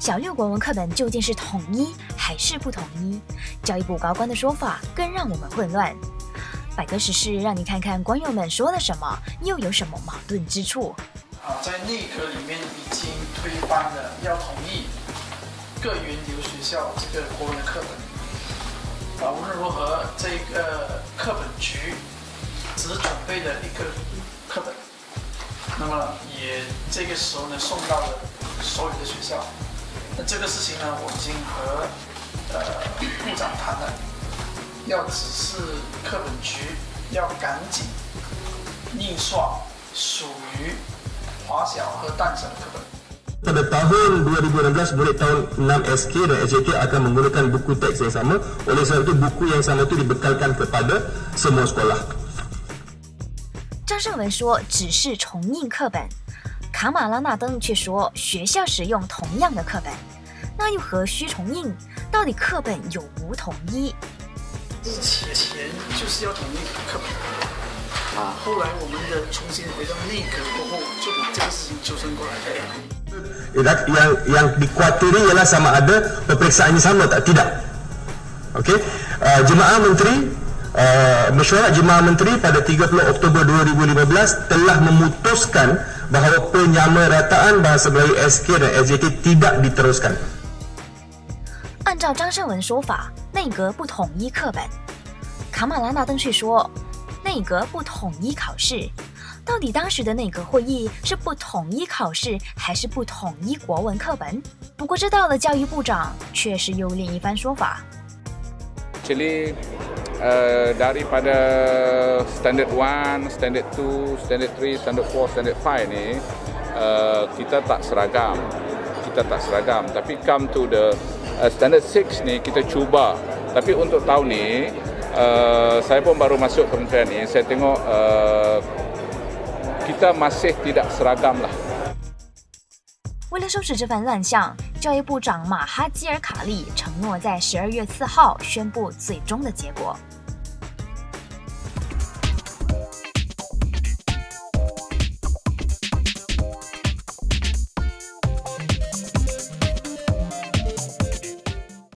小六国文课本究竟是统一还是不统一？教育部高官的说法更让我们混乱。百科时事让你看看官友们说了什么，又有什么矛盾之处？啊，在内阁里面已经推翻了要统一各源流学校这个国文课本。啊，无论如何，这个课本局只准备了一个课本，那么也这个时候呢送到了所有的学校。那这个事情呢，我已经和呃部长谈了，要指示课本局要赶紧印刷属于华小和淡小的课本。Pada tahun 2016 murid tahun 6 SK dan SJK akan menggunakan buku teks yang sama. Oleh sebab itu buku yang sama itu dibekalkan kepada semua sekolah. 张胜文说只是重印课本，卡马拉纳登却说学校使用同样的课本，那又何须重印？到底课本有无统一？之前前就是要统一课本，啊，后来我们的重新回到内阁过后，就把这个事情纠正过来的。Yang yang dikuatiri ialah sama ada peperiksaannya sama tak? Tidak. Okey. Uh, Jemaah Menteri uh, Mesyuarat Jemaah Menteri pada 30 Oktober 2015 telah memutuskan bahawa penyamarataan bahasa Melayu SK dan SJK tidak diteruskan. 按照张胜文说法，内阁不统一课本。卡马拉纳登却说，内阁不统一考试。到底当时的内阁会议是不统一考试，还是不统一国文课本？不过这到了教育部长，却是又另一番说法。Actually, uh, daripada standard 1, standard 2, standard 3, standard 4, standard 5 ni uh, kita tak seragam. Kita tak seragam. Tapi come to the uh, standard 6 ni kita cuba. Tapi untuk tahun ni uh, saya pun baru masuk kementerian ni, saya tengok uh, kita masih tidak seragam lah. 为了收拾这番乱象，教育部长马哈基尔卡利承诺在十二月四号宣布最终的结果。